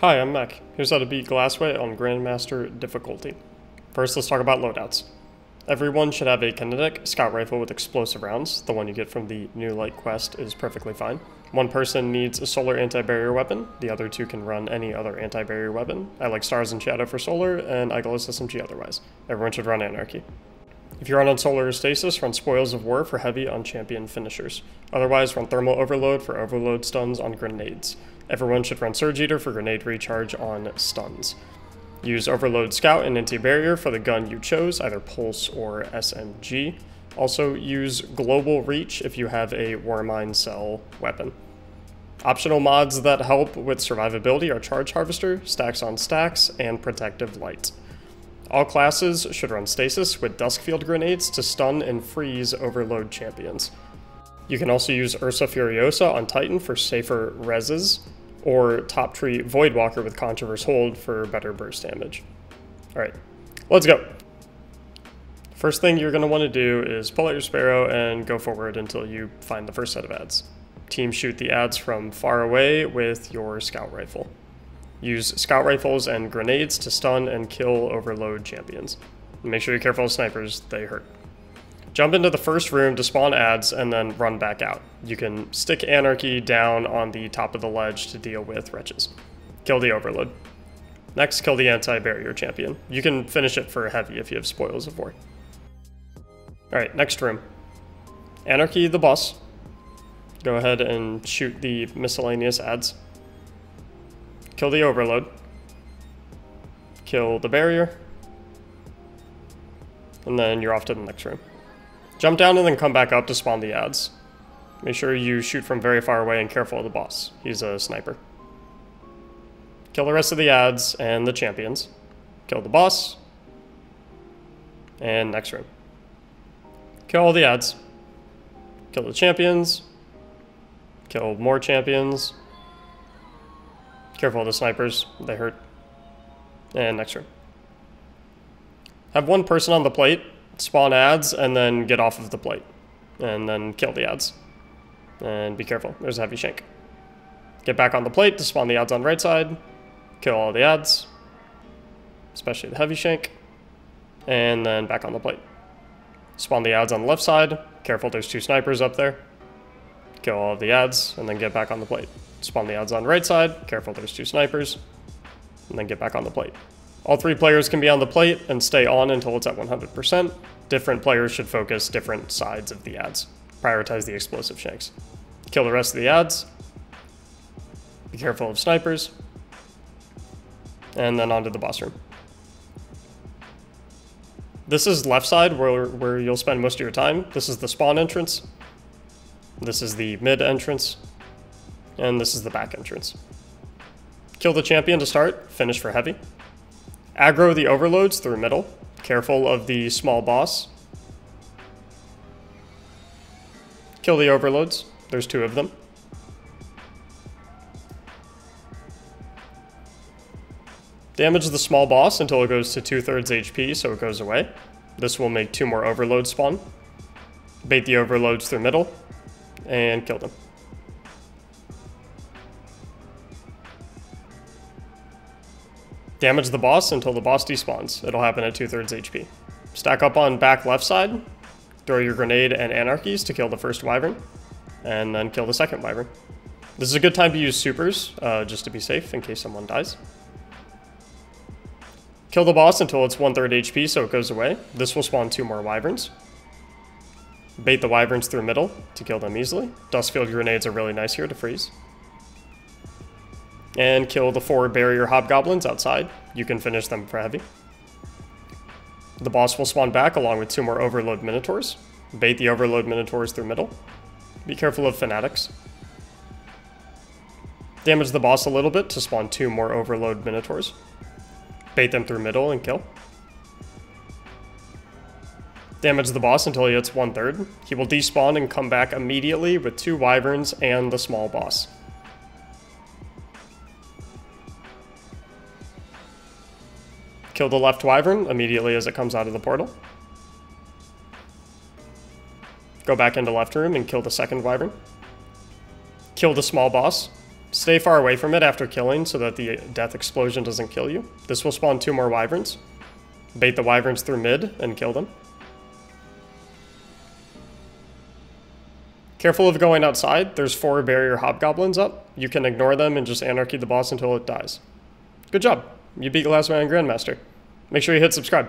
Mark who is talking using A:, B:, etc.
A: Hi, I'm Mac. Here's how to beat Glassway on Grandmaster difficulty. First, let's talk about loadouts. Everyone should have a kinetic scout rifle with explosive rounds. The one you get from the New Light quest is perfectly fine. One person needs a solar anti-barrier weapon. The other two can run any other anti-barrier weapon. I like Stars in Shadow for solar, and IKELOS SMG otherwise. Everyone should run Anarchy. If you're on Solar Stasis, run Spoils of War for heavy on champion finishers. Otherwise, run Thermal Overload for overload stuns on grenades. Everyone should run Surge Eater for grenade recharge on stuns. Use Overload Scout and Anti-Barrier for the gun you chose, either Pulse or SMG. Also use Global Reach if you have a Warmind Cell weapon. Optional mods that help with survivability are Charge Harvester, Stacks on Stacks, and Protective Light. All classes should run Stasis with Duskfield grenades to stun and freeze Overload champions. You can also use Ursa Furiosa on Titan for safer reses, or Top Tree Voidwalker with Controverse Hold for better burst damage. Alright, let's go. First thing you're want to do is pull out your Sparrow and go forward until you find the first set of ads. Team shoot the ads from far away with your Scout Rifle. Use Scout Rifles and grenades to stun and kill Overload champions. Make sure you're careful of snipers, they hurt. Jump into the first room to spawn ads and then run back out. You can stick Anarchy down on the top of the ledge to deal with wretches. Kill the Overload. Next, kill the anti-barrier champion. You can finish it for heavy if you have Spoils of War. Alright, next room. Anarchy the boss. Go ahead and shoot the miscellaneous ads. Kill the Overload. Kill the barrier. And then you're off to the next room. Jump down and then come back up to spawn the ads. Make sure you shoot from very far away and careful of the boss. He's a sniper. Kill the rest of the ads and the champions. Kill the boss. And next room. Kill all the ads. Kill the champions. Kill more champions. Careful of the snipers, they hurt. And next room. Have one person on the plate spawn ads, and then get off of the plate. And then kill the ads. And be careful, there's a heavy shank. Get back on the plate to spawn the ads on right side. Kill all the ads. Especially the heavy shank. And then back on the plate. Spawn the ads on the left side. Careful, there's two snipers up there. Kill all the ads, and then get back on the plate. Spawn the ads on the right side. Careful, there's two snipers. And then get back on the plate. All three players can be on the plate and stay on until it's at 100%. Different players should focus different sides of the ads. Prioritize the explosive shanks. Kill the rest of the ads. Be careful of snipers. And then onto the boss room. This is left side where, where you'll spend most of your time. This is the spawn entrance. This is the mid entrance. And this is the back entrance. Kill the champion to start, finish for heavy. Aggro the overloads through middle. Careful of the small boss. Kill the overloads. There's two of them. Damage the small boss until it goes to two-thirds HP, so it goes away. This will make two more overloads spawn. Bait the overloads through middle, and kill them. Damage the boss until the boss despawns. It'll happen at two-thirds HP. Stack up on back left side. Throw your grenade and anarchies to kill the first wyvern. And then kill the second wyvern. This is a good time to use supers, uh, just to be safe in case someone dies. Kill the boss until it's one-third HP so it goes away. This will spawn two more wyverns. Bait the wyverns through middle to kill them easily. Duskfield grenades are really nice here to freeze and kill the four barrier hobgoblins outside. You can finish them for heavy. The boss will spawn back along with two more overload minotaurs. Bait the overload minotaurs through middle. Be careful of fanatics. Damage the boss a little bit to spawn two more overload minotaurs. Bait them through middle and kill. Damage the boss until he hits one third. He will despawn and come back immediately with two wyverns and the small boss. Kill the left wyvern immediately as it comes out of the portal. Go back into left room and kill the second wyvern. Kill the small boss. Stay far away from it after killing so that the death explosion doesn't kill you. This will spawn two more wyverns. Bait the wyverns through mid and kill them. Careful of going outside. There's four barrier hobgoblins up. You can ignore them and just anarchy the boss until it dies. Good job. You beat Glassway on Grandmaster. Make sure you hit subscribe.